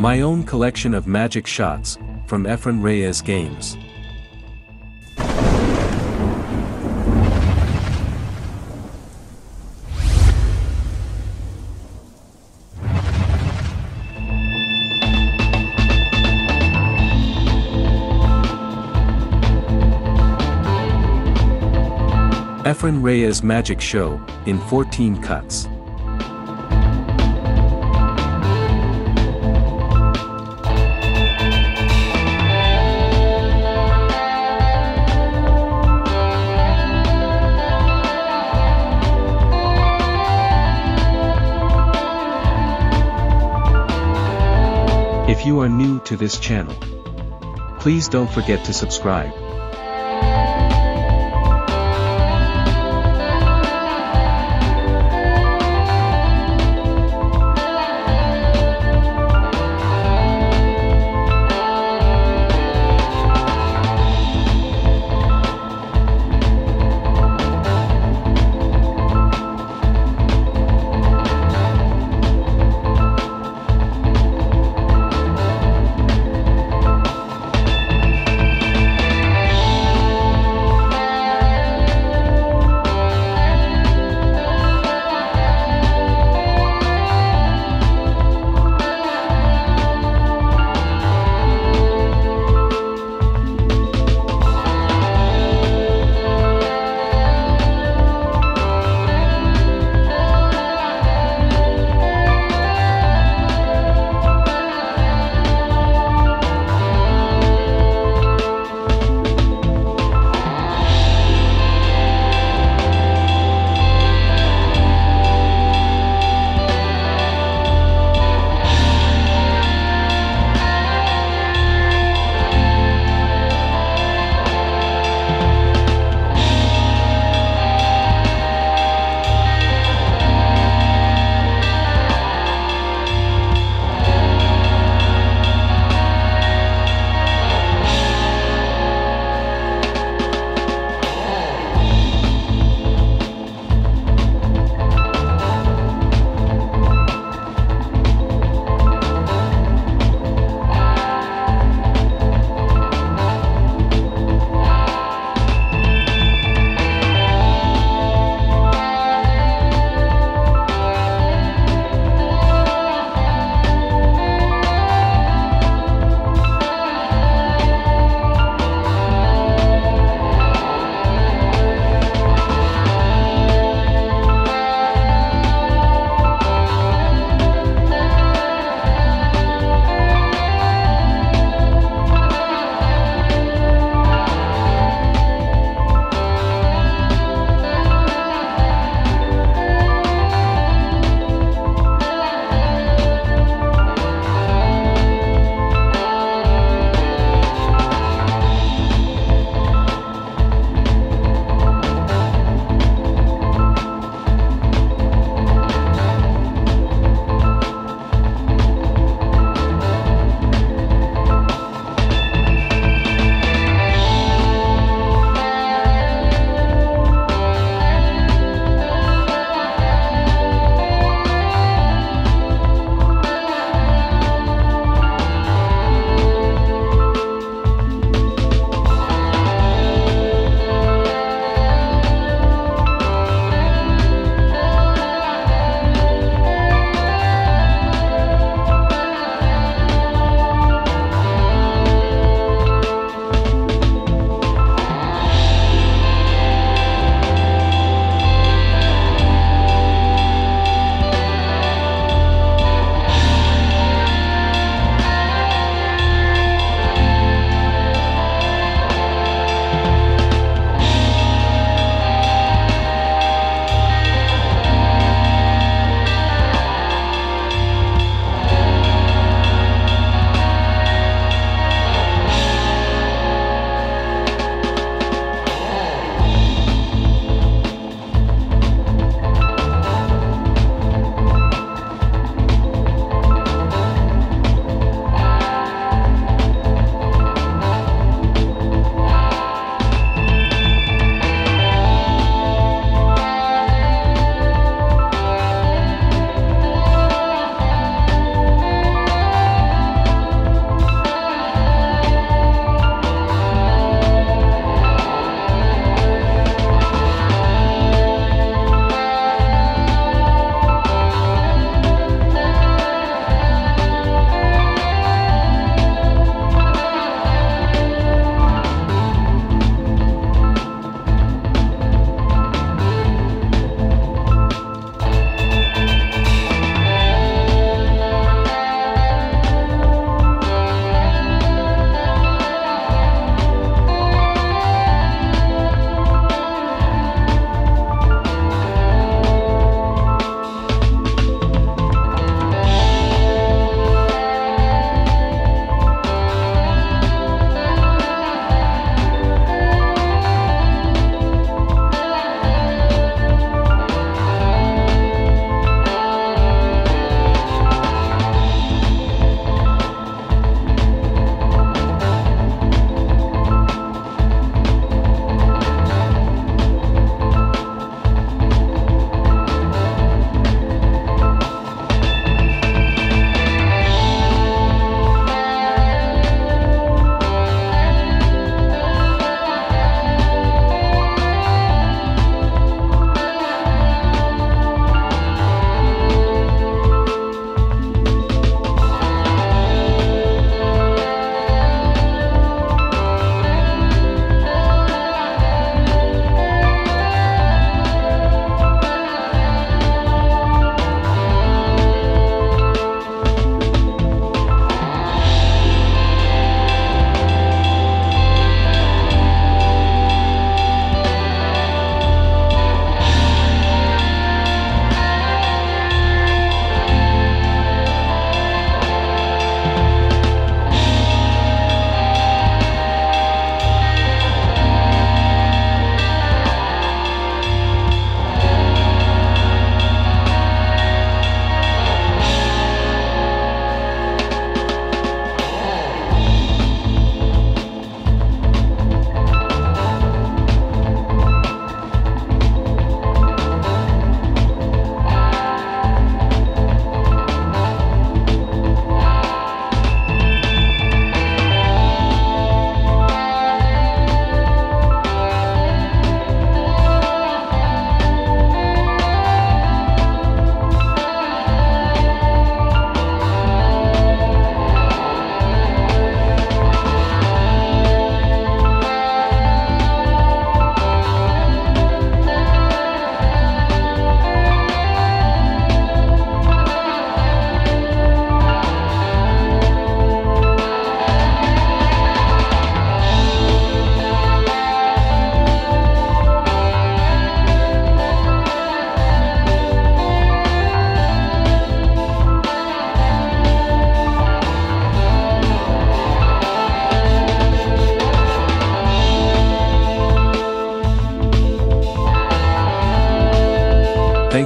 My own collection of magic shots, from Efren Reyes Games. Efren Reyes Magic Show, in 14 cuts. You are new to this channel, please don't forget to subscribe.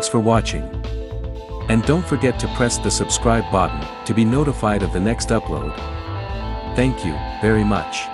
Thanks for watching. And don't forget to press the subscribe button to be notified of the next upload. Thank you very much.